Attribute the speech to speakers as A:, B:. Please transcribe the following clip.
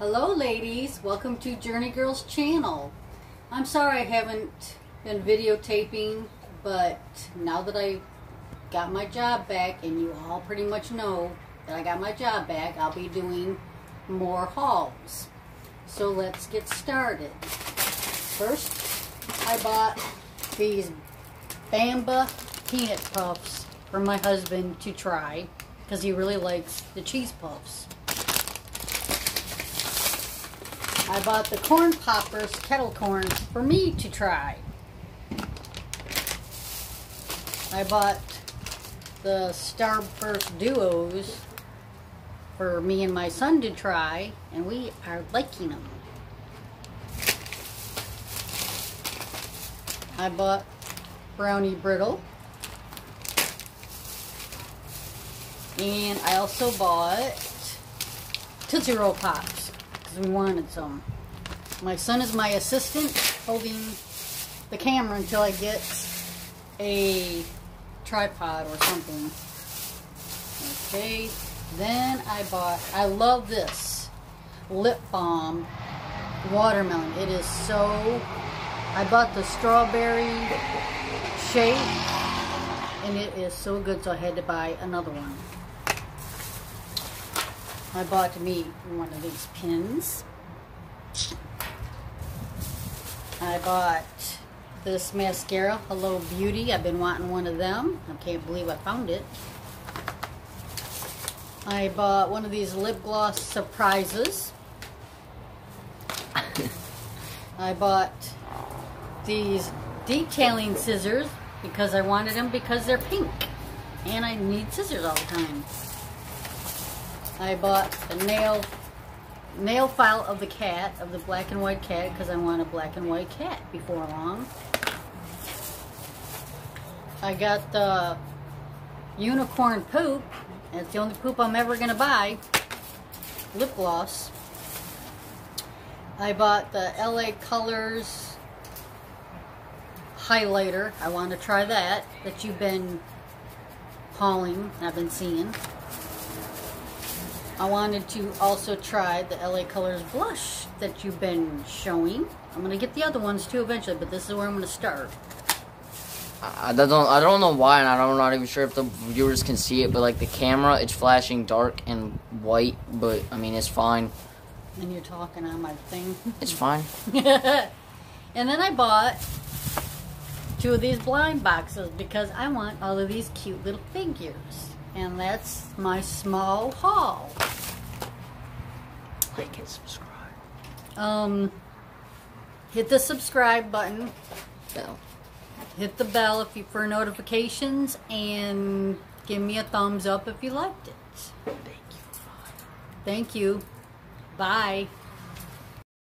A: Hello ladies, welcome to Journey Girls channel. I'm sorry I haven't been videotaping, but now that I got my job back, and you all pretty much know that I got my job back, I'll be doing more hauls. So let's get started. First, I bought these Bamba peanut puffs for my husband to try because he really likes the cheese puffs. I bought the corn poppers, kettle corn, for me to try. I bought the Starburst Duos for me and my son to try, and we are liking them. I bought Brownie Brittle. And I also bought Tootsie Roll Pops because we wanted some. My son is my assistant holding the camera until I get a tripod or something. Okay, then I bought, I love this lip balm watermelon. It is so, I bought the strawberry shake and it is so good so I had to buy another one. I bought me one of these pins. I bought this mascara, Hello Beauty. I've been wanting one of them. I can't believe I found it. I bought one of these lip gloss surprises. I bought these detailing scissors because I wanted them because they're pink. And I need scissors all the time. I bought a nail nail file of the cat, of the black and white cat, because I want a black and white cat before long. I got the unicorn poop. That's the only poop I'm ever going to buy. Lip gloss. I bought the LA Colors highlighter. I want to try that, that you've been hauling, I've been seeing. I wanted to also try the LA Colors blush that you've been showing. I'm going to get the other ones too eventually, but this is where I'm going to start.
B: I don't I don't know why, and I'm not even sure if the viewers can see it, but like the camera, it's flashing dark and white, but I mean, it's fine.
A: And you're talking on my thing.
B: It's fine.
A: and then I bought two of these blind boxes because I want all of these cute little figures. And that's my small haul.
B: Like and subscribe.
A: Um, hit the subscribe button.
B: Bell.
A: Hit the bell if you for notifications and give me a thumbs up if you liked it.
B: Thank you.
A: Thank you. Bye.